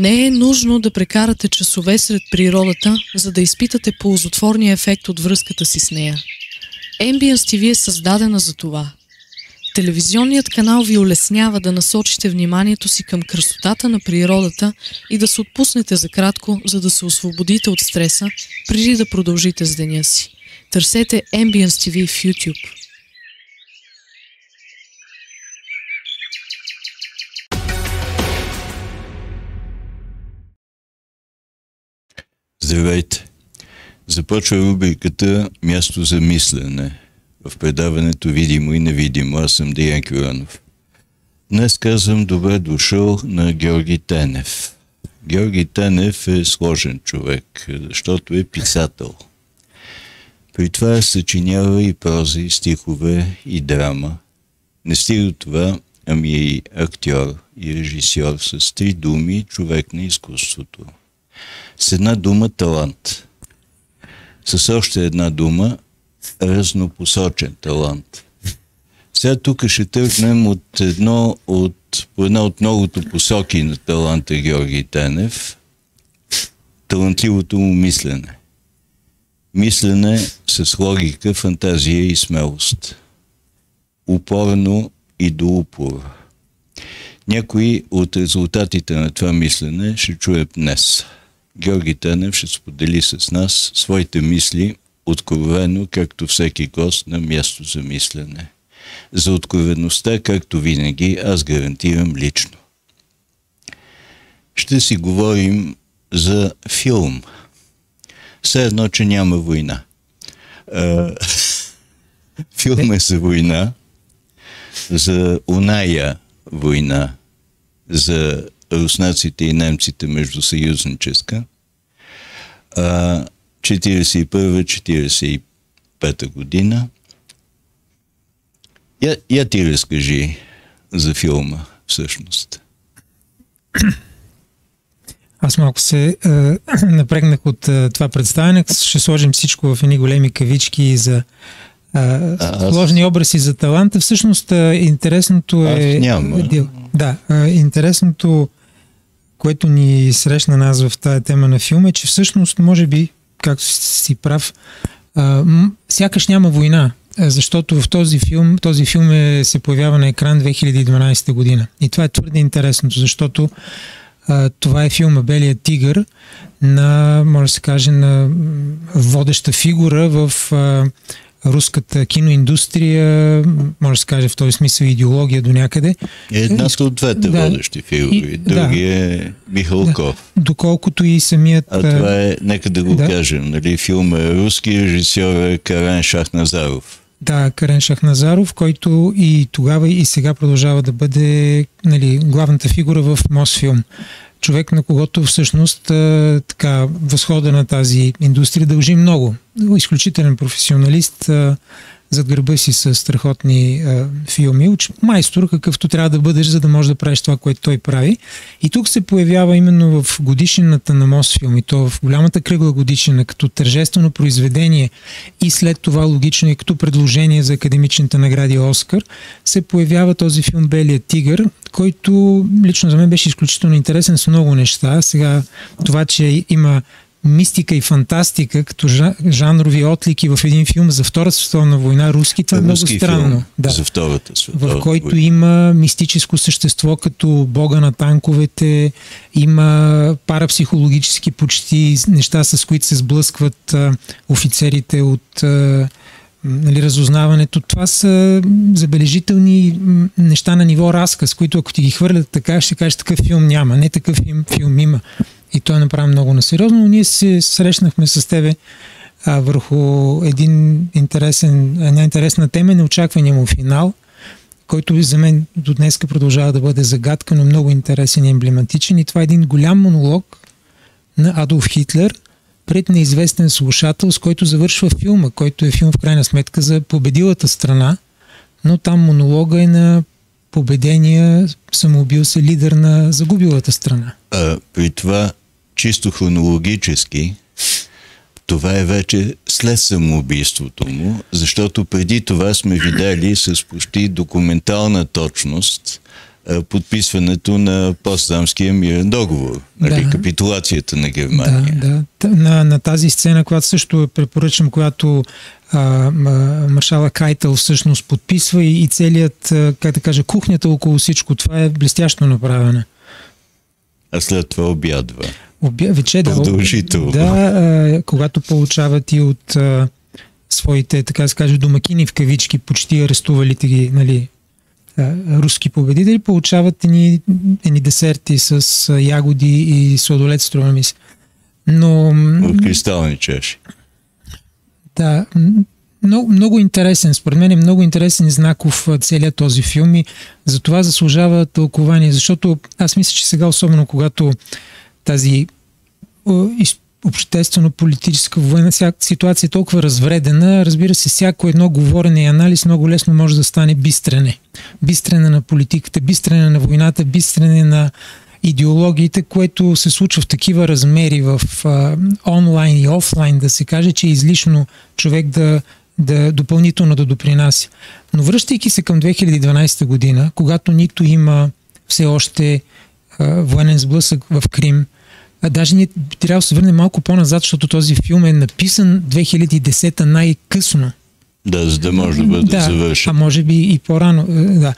Не е нужно да прекарате часове сред природата, за да изпитате ползотворния ефект от връзката си с нея. Ambience TV е създадена за това. Телевизионният канал ви улеснява да насочите вниманието си към красотата на природата и да се отпуснете за кратко, за да се освободите от стреса, преди да продължите с деня си. Търсете Ambience TV в YouTube. Здравейте! Започва рубриката Място за мислене в предаването Видимо и невидимо. Аз съм Диан Кюранов. Днес казвам добре дошъл на Георги Тенев. Георги Тенев е сложен човек, защото е писател. При това съчинява и прози, и стихове, и драма. Не стига това, ами е и актьор, и режисьор с три думи, човек на изкуството – с една дума талант. С още една дума разнопосочен талант. Сега тук ще тръгнем от едно от, по една от многото посоки на таланта Георги Тенев, талантливото му мислене. Мислене с логика, фантазия и смелост. Упорно и до упор. Някои от резултатите на това мислене ще чуят днес – Георги Тенев ще сподели с нас своите мисли откровено, както всеки гост на място за мислене. За откровеността, както винаги, аз гарантирам лично. Ще си говорим за филм. Все едно, че няма война. филм е за война, за оная война, за руснаците и немците между съюзническа. 41-45 година. Я, я ти разкажи за филма, всъщност. Аз малко се е, напрегнах от е, това представяне. Ще сложим всичко в едни големи кавички за а, сложни образи за таланта. Всъщност интересното е... Аз няма. Да, е, интересното което ни срещна нас в тая тема на филма е, че всъщност, може би, както си прав, а, сякаш няма война, защото в този филм, този филм е, се появява на екран 2012 година. И това е твърде интересното, защото а, това е филма Белия тигър на, може да се каже, на водеща фигура в а, руската киноиндустрия, може да се каже в този смисъл идеология до някъде. Едната от двете да, водещи фигури, други да, е Михалков. Да, доколкото и самият... А това е, нека да го да. кажем, нали, филма е руски, режисьор е Карен Шахназаров. Да, Карен Шахназаров, който и тогава и сега продължава да бъде нали, главната фигура в Мосфилм човек, на когото всъщност така възхода на тази индустрия дължи много. Изключителен професионалист, зад гърба си с страхотни а, филми. Майстор, какъвто трябва да бъдеш, за да можеш да правиш това, което той прави. И тук се появява именно в годишнината на Мосфилм и то в голямата кръгла годишнина, като тържествено произведение и след това логично и като предложение за академичните награди Оскар, се появява този филм Белия тигър, който лично за мен беше изключително интересен с много неща. Сега това, че има мистика и фантастика, като жанрови отлики в един филм за Втората световна война, руски, това е много странно. Да. За Втората световна В който война. има мистическо същество като бога на танковете, има парапсихологически почти неща, с които се сблъскват а, офицерите от а, нали, разузнаването. Това са забележителни неща на ниво разказ, които ако ти ги хвърлят така, ще кажеш такъв филм няма. Не такъв филм, филм има и той направи много насериозно, но ние се срещнахме с тебе а, върху един интересен, една интересна тема, неочаквания му финал, който за мен до днес продължава да бъде загадка, но много интересен и емблематичен. И това е един голям монолог на Адолф Хитлер пред неизвестен слушател, с който завършва филма, който е филм в крайна сметка за победилата страна, но там монолога е на победения самоубил се лидер на загубилата страна. А, при това чисто хронологически, това е вече след самоубийството му, защото преди това сме видели с почти документална точност подписването на постдамския мирен договор, нали, Да. капитулацията на Германия. Да, да. На, на тази сцена, която също препоръчам, която а, маршала Кайтъл всъщност подписва и, и целият, как да кажа, кухнята около всичко това е блестящо направена. А след това обядва. Обя... Вече да, Продължително. Да, а, когато получават и от а, своите, така да се каже, домакини в кавички, почти арестувалите ги, нали, руски победители, получават едни, едни десерти с а, ягоди и сладолет, струва ми се. Но В кристални чаши. да, много, много интересен, според мен е много интересен и знаков а, целият този филм и затова заслужава тълкование, защото аз мисля, че сега, особено когато тази обществено-политическа военна ся- ситуация е толкова развредена, разбира се, всяко едно говорене и анализ много лесно може да стане бистрене. Бистрене на политиката, бистрене на войната, бистрене на идеологиите, което се случва в такива размери в а, онлайн и офлайн, да се каже, че е излишно човек да, да допълнително да допринася. Но връщайки се към 2012 година, когато нито има все още а, военен сблъсък в Крим, а даже ние би трябвало да се върнем малко по-назад, защото този филм е написан 2010 най-късно. Да, за да може да бъде Да, завършен. а може би и по-рано. е, Да.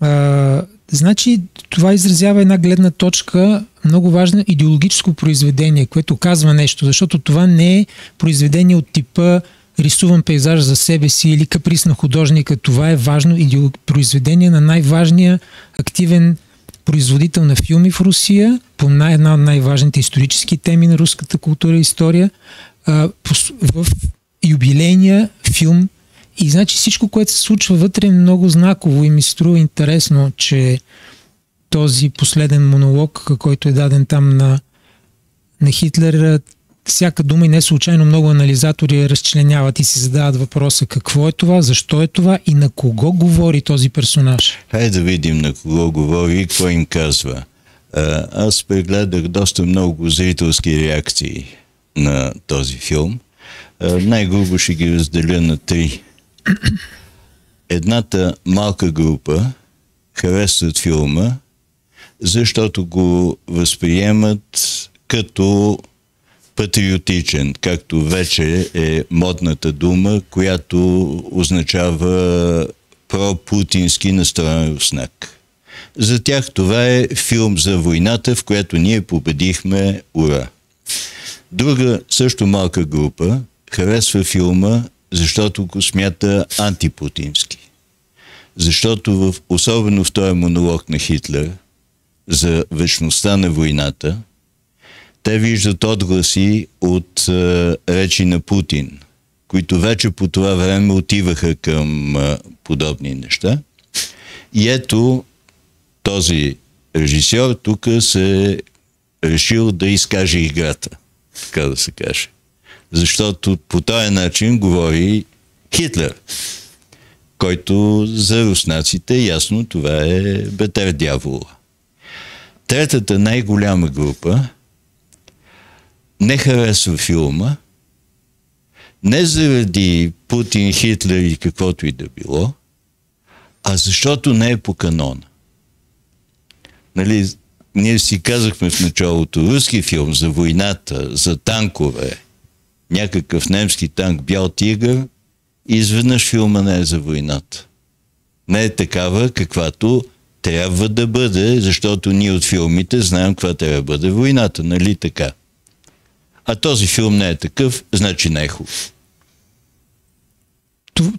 А, значи, това изразява една гледна точка, много важна идеологическо произведение, което казва нещо, защото това не е произведение от типа рисуван пейзаж за себе си или каприз на художника. Това е важно идео- произведение на най-важния активен производител на филми в Русия по най- една от най-важните исторически теми на руската култура и история а, в юбилейния филм. И значи всичко, което се случва вътре е много знаково и ми струва интересно, че този последен монолог, който е даден там на, на Хитлер, всяка дума и не случайно много анализатори разчленяват и си задават въпроса какво е това, защо е това и на кого говори този персонаж. Хайде да видим на кого говори и какво им казва. Аз прегледах доста много зрителски реакции на този филм. Най-грубо ще ги разделя на три. Едната малка група харесват филма, защото го възприемат като патриотичен, както вече е модната дума, която означава пропутински настроен руснак. За тях това е филм за войната, в която ние победихме ура. Друга също малка група харесва филма, защото го смята антипутински. Защото в, особено в този монолог на Хитлер за вечността на войната, те виждат отгласи от а, речи на Путин, които вече по това време отиваха към а, подобни неща. И ето този режисьор тук се е решил да изкаже играта, така да се каже. Защото по този начин говори Хитлер, който за руснаците ясно това е бетер дявола. Третата най-голяма група не харесва филма, не заради Путин, Хитлер и каквото и да било, а защото не е по канона. Нали, ние си казахме в началото, руски филм за войната, за танкове, някакъв немски танк, бял тигър, изведнъж филма не е за войната. Не е такава, каквато трябва да бъде, защото ние от филмите знаем каква трябва да бъде войната, нали така? А този филм не е такъв, значи не е хубав.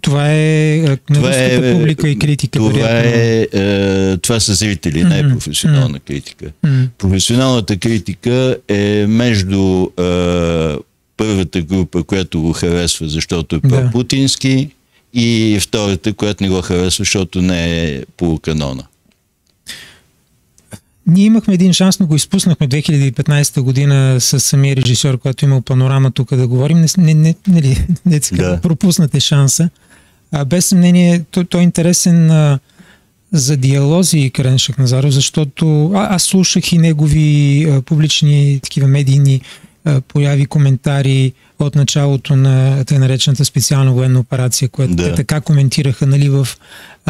Това е а, на Това руската е, публика и критика. Това, вероятно. е, е, това са зрители, не е професионална критика. М. Професионалната критика е между е, първата група, която го харесва, защото е Да. пропутински, и втората, която не го харесва, защото не е по канона. Ние имахме един шанс, но го изпуснахме 2015 година с самия режисьор, който е имал панорама тук да говорим. Не, не, не, нали, не, не Да. да. пропуснате шанса. А, без съмнение, той, той е интересен а, за диалози Карен Шахназаров, защото а, аз слушах и негови а, публични такива медийни появи коментари от началото на тъй наречената специална военна операция, която да. така коментираха нали, в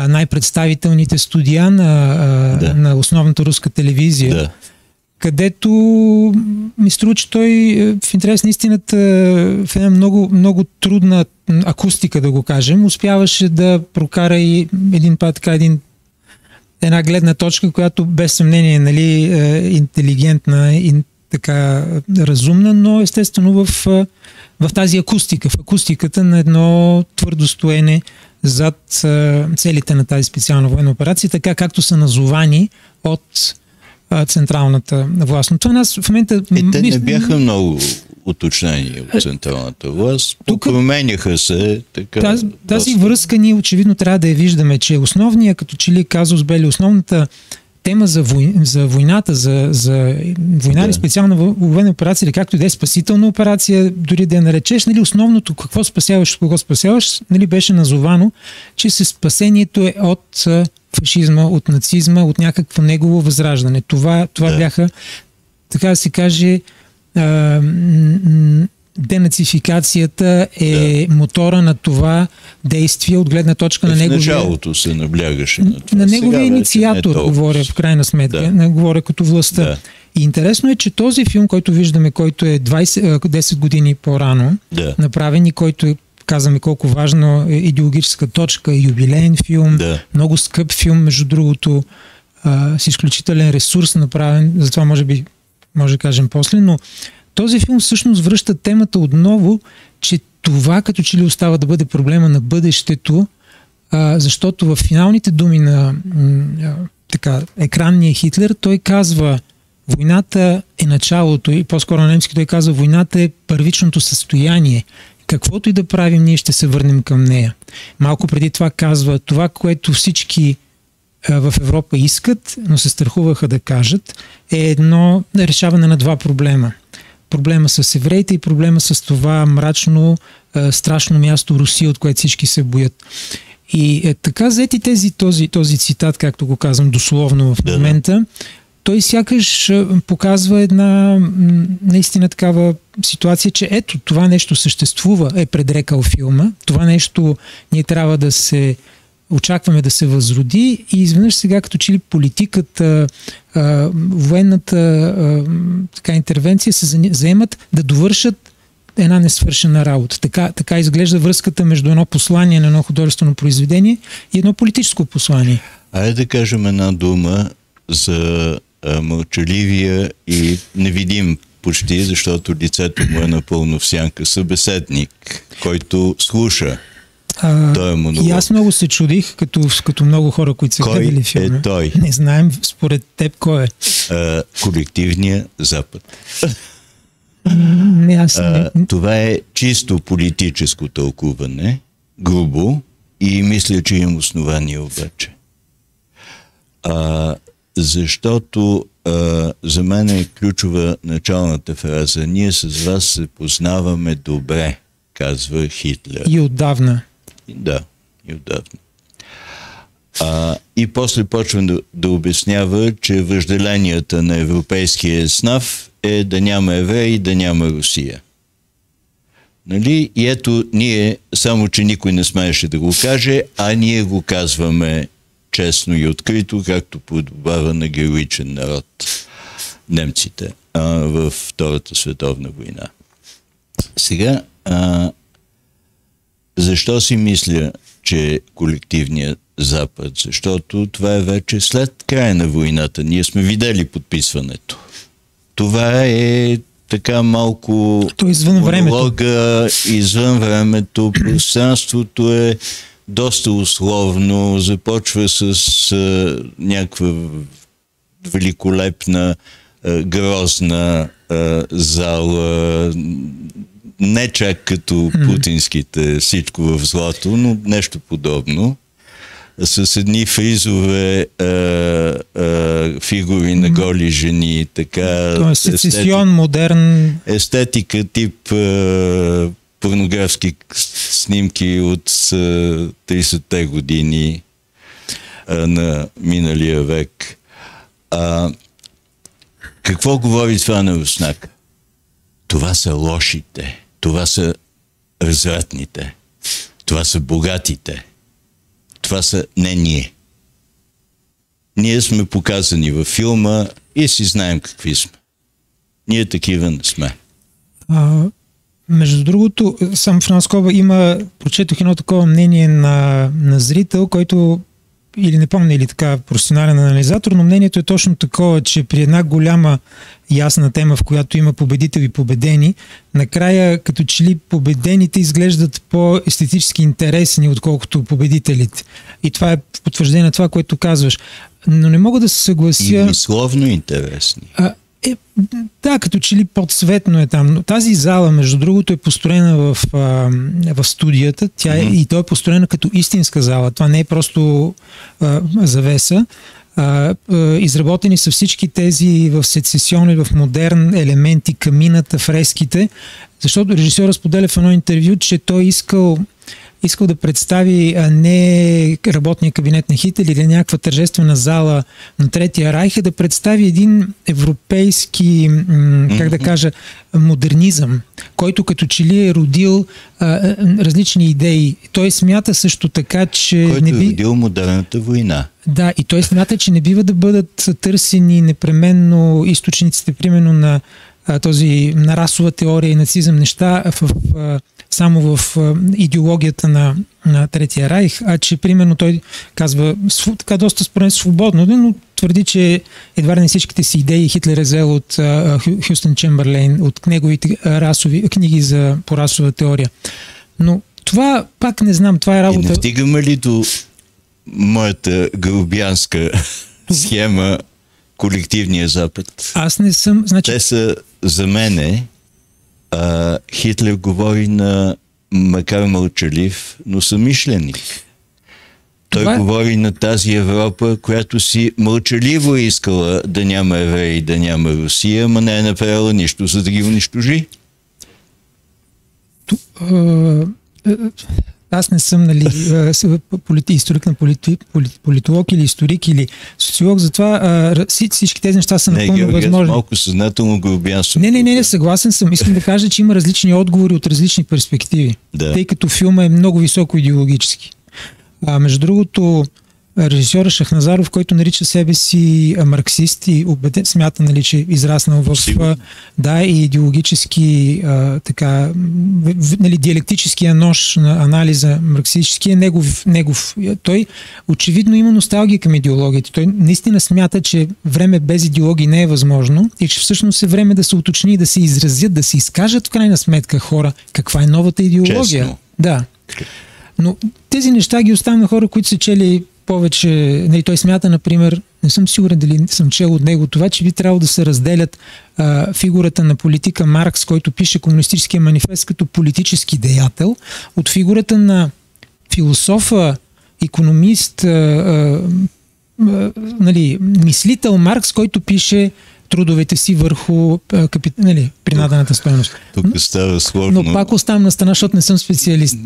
най-представителните студия на, да. на основната руска телевизия. Да където ми струва, че той е, в интерес на истината в една много, много трудна акустика, да го кажем, успяваше да прокара и един път така един една гледна точка, която без съмнение е нали, интелигентна така разумна, но естествено в, в тази акустика, в акустиката на едно твърдо стоене зад целите на тази специална военна операция, така както са назовани от централната власт. Но това нас в момента... Е, те не бяха много уточнени от централната власт. Тук променяха се. Така, тази, тази връзка ние очевидно трябва да я виждаме, че основният, като че ли казус бели, основната тема за, вой, за войната, за, за война да. или специална военна операция, или както и да е спасителна операция, дори да я наречеш, нали, основното какво спасяваш, кого спасяваш, нали, беше назовано, че се спасението е от фашизма, от нацизма, от някакво негово възраждане. Това, това да. бяха, така да се каже, а, денацификацията е да. мотора на това действие от гледна точка на неговия... В началото се наблягаше на това. На неговия инициатор, е говоря в крайна сметка, да. не говоря като властта. Да. И интересно е, че този филм, който виждаме, който е 20, 10 години по-рано, да. направен и който е казваме колко важно е идеологическа точка, юбилейен филм, да. много скъп филм, между другото, а, с изключителен ресурс направен, затова може би може да кажем после, но този филм всъщност връща темата отново, че това като че ли остава да бъде проблема на бъдещето, а, защото в финалните думи на а, така, екранния Хитлер той казва войната е началото и по-скоро на немски той казва войната е първичното състояние каквото и да правим, ние ще се върнем към нея. Малко преди това казва, това, което всички в Европа искат, но се страхуваха да кажат, е едно решаване на два проблема. Проблема с евреите и проблема с това мрачно, страшно място Русия, от което всички се боят. И е, така взети тези, този, този цитат, както го казвам дословно в момента, той сякаш показва една наистина такава ситуация, че ето това нещо съществува, е предрекал филма, това нещо ние трябва да се очакваме да се възроди и изведнъж сега като че ли политиката, военната така, интервенция се заемат да довършат една несвършена работа. Така, така изглежда връзката между едно послание на едно художествено произведение и едно политическо послание. Айде да кажем една дума за мълчаливия и невидим почти, защото лицето му е напълно в сянка събеседник, който слуша. А, той е монолог. И аз много се чудих, като, като много хора, които са гледали филма. е той? Не знаем според теб кой е. А, колективния Запад. Не, аз не... А, това е чисто политическо тълкуване, грубо, и мисля, че имам основание обаче. А, защото а, за мен е ключова началната фраза. Ние с вас се познаваме добре, казва Хитлер. И отдавна. Да, и отдавна. А, и после почвам да, да обяснява, че въжделенията на европейския снав е да няма евреи, да няма Русия. Нали? И ето ние, само че никой не смееше да го каже, а ние го казваме честно и открито, както подобава на героичен народ немците а, в Втората световна война. Сега, а, защо си мисля, че колективният Запад? Защото това е вече след края на войната. Ние сме видели подписването. Това е така малко... То е извън времето. Извън времето. Пространството е доста условно, започва с а, някаква великолепна, а, грозна а, зала, не чак като путинските всичко в злато, но нещо подобно. С едни фризове а, а, фигури на голи жени, така... Тоест сецесион, модерн... Естетика тип а, порнографски снимки от 30-те години а, на миналия век. А, какво говори това на Руснака? това са лошите, това са развратните, това са богатите, това са не ние. Ние сме показани във филма и си знаем какви сме. Ние такива не сме. А, между другото, сам в има, прочетох едно такова мнение на, на зрител, който или не помня, или така професионален анализатор, но мнението е точно такова, че при една голяма ясна тема, в която има победител и победени, накрая като че ли победените изглеждат по-естетически интересни, отколкото победителите. И това е потвърждение на това, което казваш. Но не мога да се съглася... И мисловно интересни. А, е, да, като че ли подсветно е там. Но тази зала, между другото, е построена в, а, в студията. Тя е, mm-hmm. И то е построена като истинска зала. Това не е просто а, завеса. А, а, изработени са всички тези в сецесионни, в модерн елементи, камината, фреските, защото режисьора споделя в едно интервю, че той искал искал да представи не работния кабинет на Хител или някаква тържествена зала на Третия райх, а да представи един европейски, как да кажа, модернизъм, който като че ли е родил а, различни идеи. Той смята също така, че... Който не би... е родил модерната война. Да, и той смята, че не бива да бъдат търсени непременно източниците, примерно на този на расова теория и нацизъм неща в, в само в идеологията на, на Третия райх, а че примерно той казва така доста според свободно, но твърди, че едва не всичките си идеи Хитлер е взел от uh, Хюстън Чемберлейн, от неговите расови, книги за по расова теория. Но това пак не знам, това е работа. И не стигаме ли до моята грубянска схема колективния Запад? Аз не съм. Значи... Те са за мене а, Хитлер говори на макар мълчалив, но съмишленик. Той Това... Е- говори на тази Европа, която си мълчаливо искала да няма евреи, да няма Русия, ма не е направила нищо, за да ги унищожи. Ту, аз не съм нали, полити, историк на полити, политолог или историк или социолог, затова всички тези неща са напълно не, възможни. малко съзнателно грубянство. Не, не, не, не, съгласен съм. Искам да кажа, че има различни отговори от различни перспективи, да. тъй като филма е много високо идеологически. А, между другото, режисьора Шахназаров, който нарича себе си марксист и убеден, смята, нали, че израснал в да, и идеологически а, така, нали, диалектическия нож на анализа марксистически е негов, негов. Той очевидно има носталгия към идеологията. Той наистина смята, че време без идеологии не е възможно и че всъщност е време да се уточни, да се изразят, да се изкажат в крайна сметка хора каква е новата идеология. Честно. Да. Но тези неща ги оставям на хора, които са чели повече, нали, той смята, например, не съм сигурен дали съм чел от него това, че би трябвало да се разделят а, фигурата на политика Маркс, който пише комунистическия манифест като политически деятел, от фигурата на философа, економист, а, а, а, нали, мислител Маркс, който пише трудовете си върху капит... нали, принадената стоеност. Тук става сложно. Но пак оставам на страна, защото не съм специалист.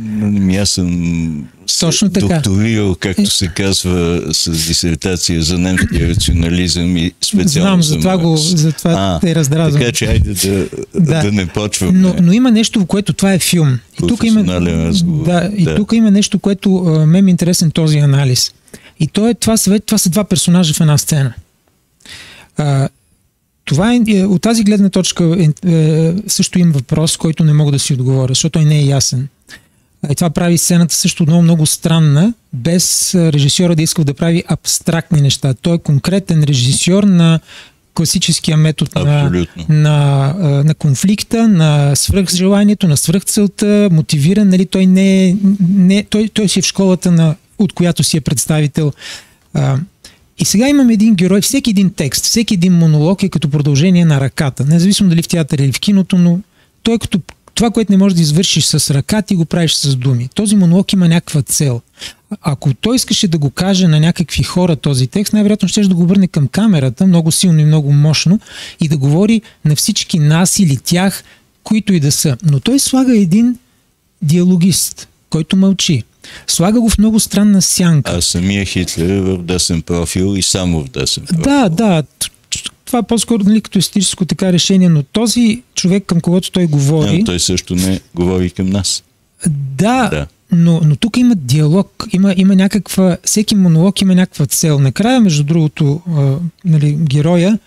Аз съм Точно така. докторирал, както се казва, с дисертация за немския рационализъм и специално Знам, за това, го, за това а, те раздразвам. Така че айде да, да. да не почваме. Но, но има нещо, в което това е филм. И тук има, разговор. Да, и да. тук има нещо, което а, ме е интересен този анализ. И то е, това, това са два персонажа в една сцена. А, това е, е, от тази гледна точка е, е, също има въпрос, който не мога да си отговоря, защото той не е ясен. И това прави сцената също много, много странна, без режисьора да иска да прави абстрактни неща. Той е конкретен режисьор на класическия метод на, на, на конфликта, на свръхжеланието, на свръхцелта, мотивиран, нали, той не е, не, той, той си е в школата, на, от която си е представител. И сега имаме един герой, всеки един текст, всеки един монолог е като продължение на ръката. Независимо дали в театър или в киното, но той е като това, което не можеш да извършиш с ръка, ти го правиш с думи. Този монолог има някаква цел. Ако той искаше да го каже на някакви хора този текст, най-вероятно ще да го върне към камерата, много силно и много мощно, и да говори на всички нас или тях, които и да са. Но той слага един диалогист, който мълчи. Слага го в много странна сянка. А самия Хитлер е в десен профил и само в десен профил. Да, да. това по-скоро нали, като естетическо така решение, но този човек, към когото той говори... А, той също не говори към нас. Да, да. Но, но тук има диалог, има, има някаква, всеки монолог има някаква цел. Накрая, между другото, а, нали, героя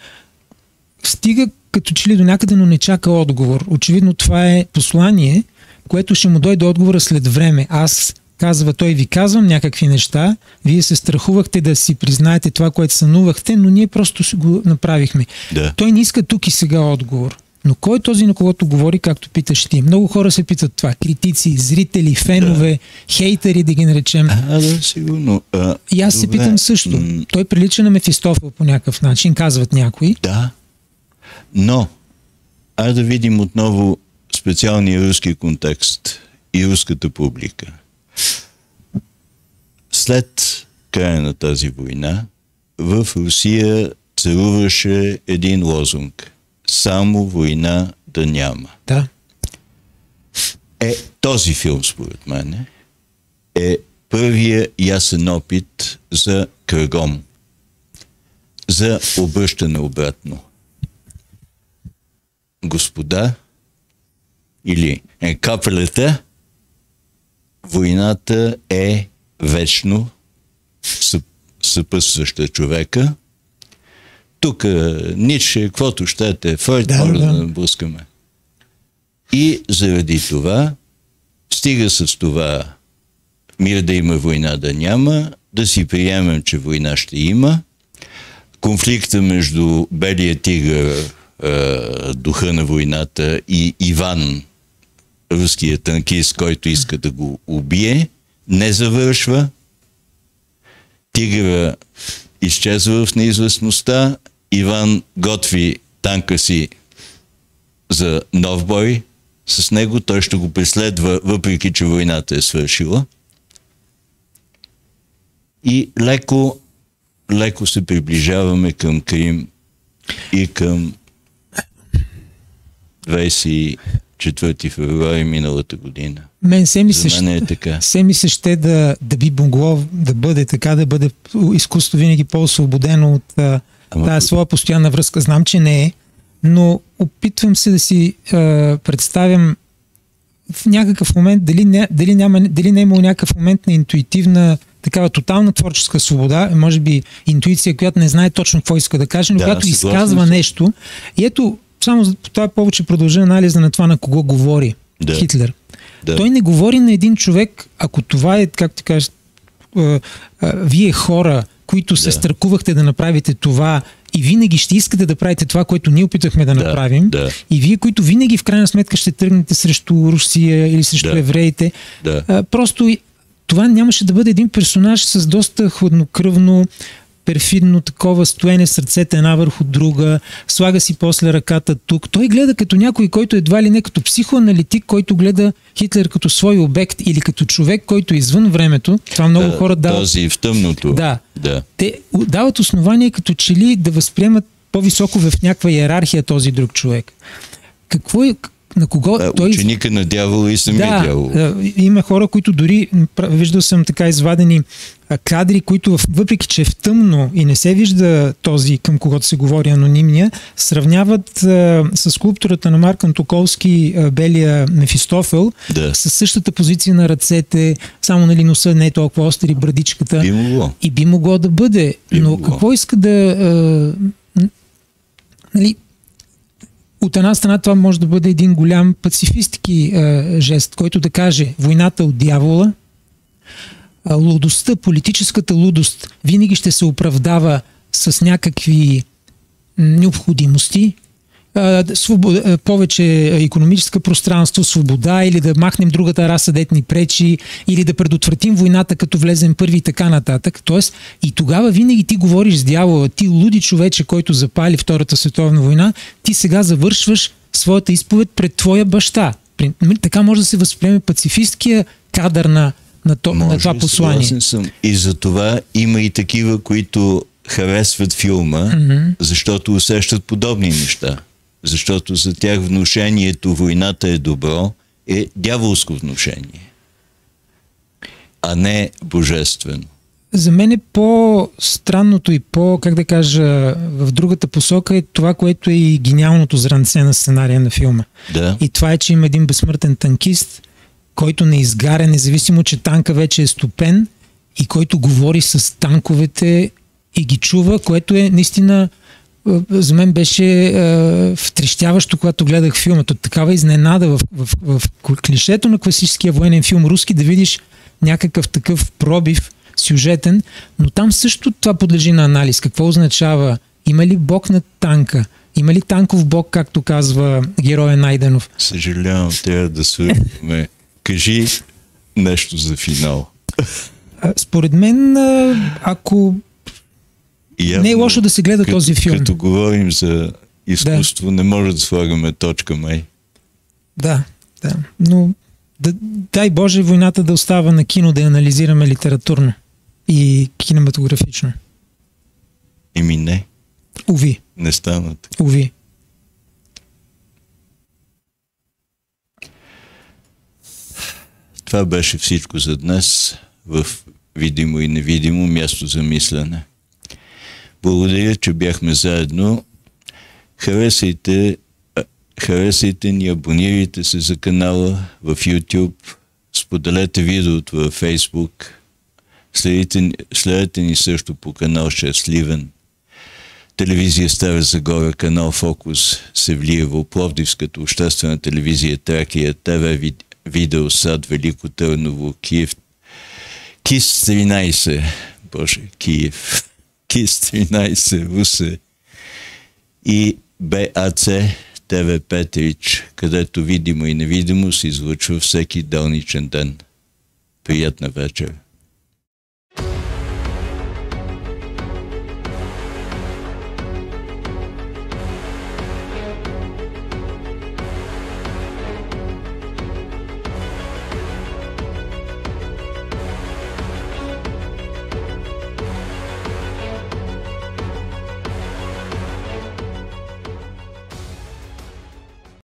стига като че ли до някъде, но не чака отговор. Очевидно това е послание, което ще му дойде отговора след време. Аз казва, той ви казвам някакви неща, вие се страхувахте да си признаете това, което сънувахте, но ние просто си го направихме. Да. Той не иска тук и сега отговор. Но кой е този, на когото говори, както питаш ти? Много хора се питат това. Критици, зрители, фенове, да. хейтери, да ги наречем. А, да, сигурно. А, и аз добре. се питам също. Той прилича на Мефистофел по някакъв начин, казват някои. Да. Но, а да видим отново специалния руски контекст и руската публика. След края на тази война, в Русия царуваше един лозунг. Само война да няма. Да. Е, този филм, според мен, е първия ясен опит за кръгом, за обръщане обратно. Господа, или е, капелета, войната е вечно съпътстваща човека. Тук Ницше, каквото щете, Фройд, да, да. да блъскаме. И заради това, стига с това мир да има, война да няма, да си приемем, че война ще има. Конфликта между Белия тигър, духа на войната и Иван, руският танкист, който иска да го убие, не завършва. Тигъра изчезва в неизвестността. Иван готви танка си за нов бой с него. Той ще го преследва, въпреки че войната е свършила. И леко, леко се приближаваме към Крим и към 20 4 февруари миналата година. Мен се ми се, ще, е така. се ми се ще да, да би могло да бъде така, да бъде изкуство винаги по-освободено от Ама... тази своя постоянна връзка. Знам, че не е, но опитвам се да си а, представям в някакъв момент дали не, дали, няма, дали не е имало някакъв момент на интуитивна такава тотална творческа свобода, може би интуиция, която не знае точно какво иска да каже, но да, която изказва нещо. И ето, само това повече продължа анализа на това на кого говори да. Хитлер. Да. Той не говори на един човек, ако това е, как ти кажеш, вие хора, които се да. страхувахте да направите това и винаги ще искате да правите това, което ние опитахме да, да направим, да. и вие, които винаги в крайна сметка ще тръгнете срещу Русия или срещу да. евреите, да. А, просто това нямаше да бъде един персонаж с доста хладнокръвно перфидно такова стоене с ръцете една върху друга, слага си после ръката тук. Той гледа като някой, който едва ли не като психоаналитик, който гледа Хитлер като свой обект или като човек, който е извън времето. Това много да, хора дават. Този в тъмното. Да. да. Те дават основание като че ли да възприемат по-високо в някаква иерархия този друг човек. Какво е, на кого а, той... Ученика на дявола и самия да, дявол. Има хора, които дори, виждал съм така извадени кадри, които въпреки, че е в тъмно и не се вижда този, към когото се говори анонимния, сравняват а, с скулптурата на Марк Антоколски а, белия Мефистофел да. с същата позиция на ръцете, само нали носа не е толкова остри брадичката. Би могло. И би могло да бъде. Би но могло. какво иска да... А, нали, от една страна това може да бъде един голям пацифистки е, жест, който да каже войната от дявола, а, лудостта, политическата лудост винаги ще се оправдава с някакви необходимости, свобода, повече економическо пространство, свобода или да махнем другата раса, дет ни пречи, или да предотвратим войната, като влезем първи и така нататък. Тоест, и тогава винаги ти говориш с дявола, ти луди човече, който запали Втората световна война, ти сега завършваш своята изповед пред твоя баща. Така може да се възприеме пацифисткия кадър на, на, то, може, на това послание. Съм. И за това има и такива, които харесват филма, mm-hmm. защото усещат подобни неща защото за тях внушението войната е добро е дяволско внушение, а не божествено. За мен е по-странното и по, как да кажа, в другата посока е това, което е и гениалното зранце на сценария на филма. Да. И това е, че има един безсмъртен танкист, който не изгаря, независимо, че танка вече е стопен и който говори с танковете и ги чува, което е наистина за мен беше е, втрещяващо, когато гледах филма. То такава изненада в, в, в, в клишето на класическия военен филм руски да видиш някакъв такъв пробив сюжетен, но там също това подлежи на анализ. Какво означава? Има ли бог на танка? Има ли танков бог, както казва героя Найденов? Съжалявам, трябва да свършваме. Кажи нещо за финал. Според мен, ако Явно, не е лошо да се гледа като, този филм. Като говорим за изкуство, да. не може да слагаме точка май. Да, да. Но да, дай Боже войната да остава на кино, да я анализираме литературно и кинематографично. Еми не. Уви. Не стана така. Уви. Това беше всичко за днес в видимо и невидимо място за мислене. Благодаря, че бяхме заедно. Харесайте, харесайте ни, абонирайте се за канала в YouTube, споделете видеото във Facebook, следите, следете ни също по канал 6 Сливен. Телевизия Стара Загора, канал Фокус, Севлиево, Пловдивската обществена телевизия Тракия, ТВ Видео Сад, Велико Търново, Киев, КИС 13, Боже, Киев. КИС 13 Русе и БАЦ ТВ Петрич, където видимо и невидимо се излъчва всеки дълничен ден. Приятна вечер!